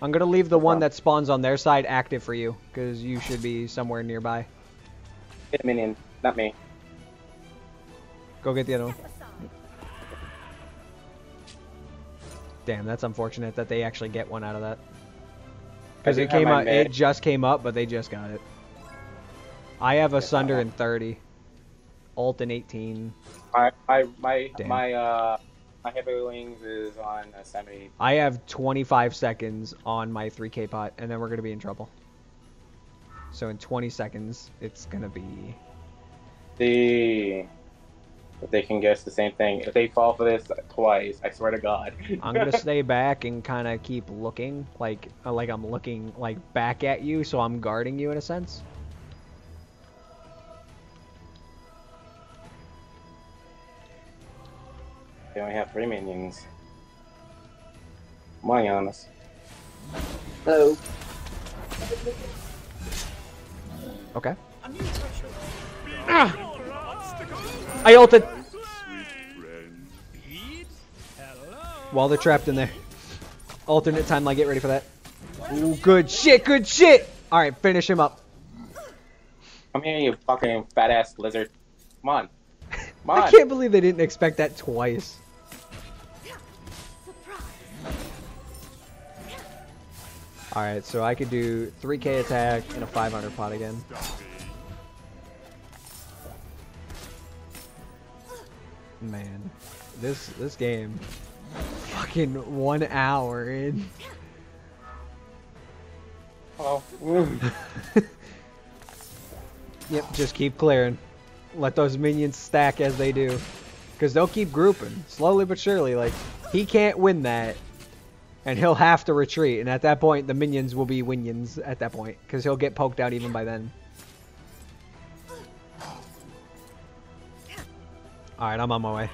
I'm gonna leave the one uh-huh. that spawns on their side active for you, because you should be somewhere nearby. Hit a minion, not me. Go get the other one. Damn, that's unfortunate that they actually get one out of that. Because it came out, med. it just came up, but they just got it. I have a Sunder in 30. Ult in 18. My my my Damn. my uh my heavy wings is on uh, 70. I have 25 seconds on my 3k pot, and then we're going to be in trouble. So in 20 seconds, it's going to be... See if they can guess the same thing. If they fall for this twice, I swear to God. I'm going to stay back and kind of keep looking, like uh, like I'm looking like back at you, so I'm guarding you in a sense. They only have three minions. Come on, Giannis. So, Okay. Ah! I ulted! Friend. Pete? Hello? While they're trapped in there. Alternate timeline, get ready for that. Ooh, good shit, good shit! Alright, finish him up. Come here, you fucking fat ass lizard. Come on. Come on. I can't believe they didn't expect that twice. Alright, so I could do 3k attack and a 500 pot again. Man, this this game, fucking one hour in. Oh. Yep, just keep clearing. Let those minions stack as they do. Because they'll keep grouping, slowly but surely. Like, he can't win that. And he'll have to retreat. And at that point, the minions will be winions at that point. Because he'll get poked out even by then. Alright, I'm on my way.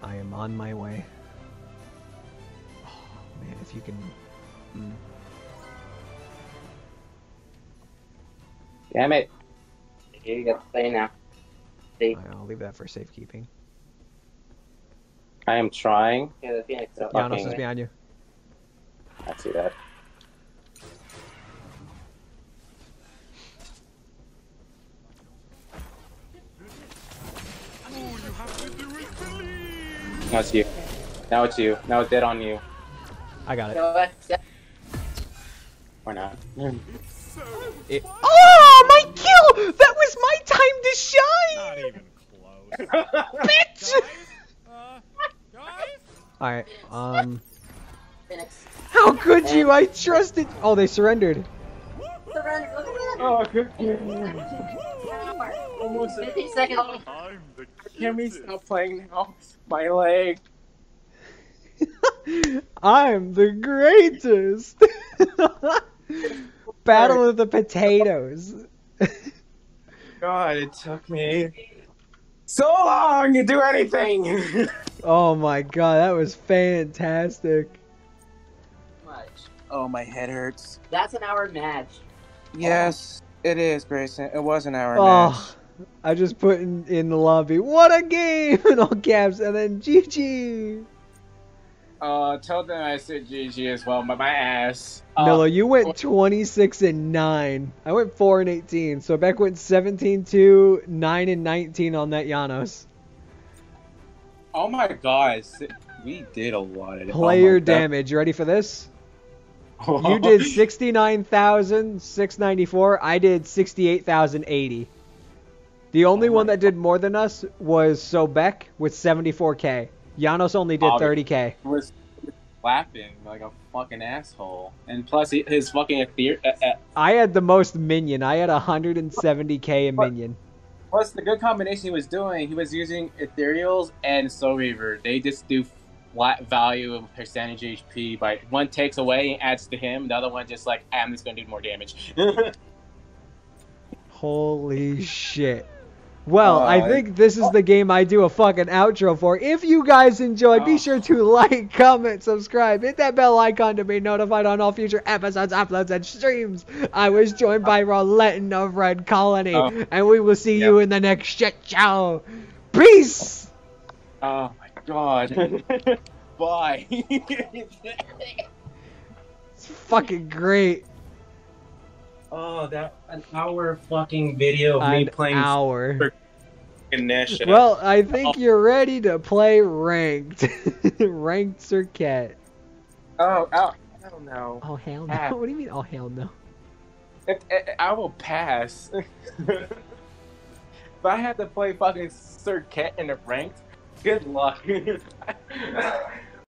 I am on my way. Oh, man, if you can... mm. Damn it. you got to play now. See, Alright, I'll leave that for safekeeping. I am trying. yeah, the Phoenix up. Janus is behind you. I see that. All you have to do is believe. Now it's you. Now it's you. Now it's dead on you. I got it. know what? Step- Or not. So it Oh, my kill! That was my time to shine! Not even close. Bitch! guys? Uh, guys? Alright, um... How could you? I trusted. Oh, they surrendered. Surrender, look at that. oh, good. Almost 50 seconds. I'm the Can we stop playing now? My leg. I'm the greatest! Battle of the potatoes. God, it took me so long to do anything. oh my god, that was fantastic. Much. oh, my head hurts. That's an hour match. Yes, it is, Grayson. It was an hour Oh, I just put in, in the lobby, what a game! In all caps, and then GG! Uh, tell them I said GG as well, but my ass. Uh, you went 26 and 9. I went 4 and 18. So Beck went 17 2, 9 and 19 on that Janus. Oh my god, we did a lot of Player oh damage. You ready for this? You did 69,694. I did 68,080. The only Oh one that did more than us was Sobek with 74k. Janus only did Oh, 30k. was laughing like a fucking asshole, and plus he, his fucking ether- uh, uh, I had the most minion. I had 170k in minion. Plus, the good combination he was doing, he was using Ethereals and Soul Reaver. They just do flat value of percentage HP. By one takes away and adds to him, the other one just like, I'm just gonna do more damage. Holy shit. Well, I Uh, think this is the game I do a fucking outro for. If you guys enjoyed, be Oh. sure to like, comment, subscribe, hit that bell icon to be notified on all future episodes, uploads, and streams. I was joined by Rolenton of Red Colony, Oh. and we will see you in the next shit show. Peace! oh my god. Bye. It's fucking great. Oh, that an hour fucking video of me playing hour. fucking Nash. Well, I think you're ready to play ranked. ranked circuit. Oh, oh, I don't know. Oh hell Ah. no! What do you mean? Oh hell no! If, if, I will pass. if I had to play fucking Circuit in the ranked, good luck.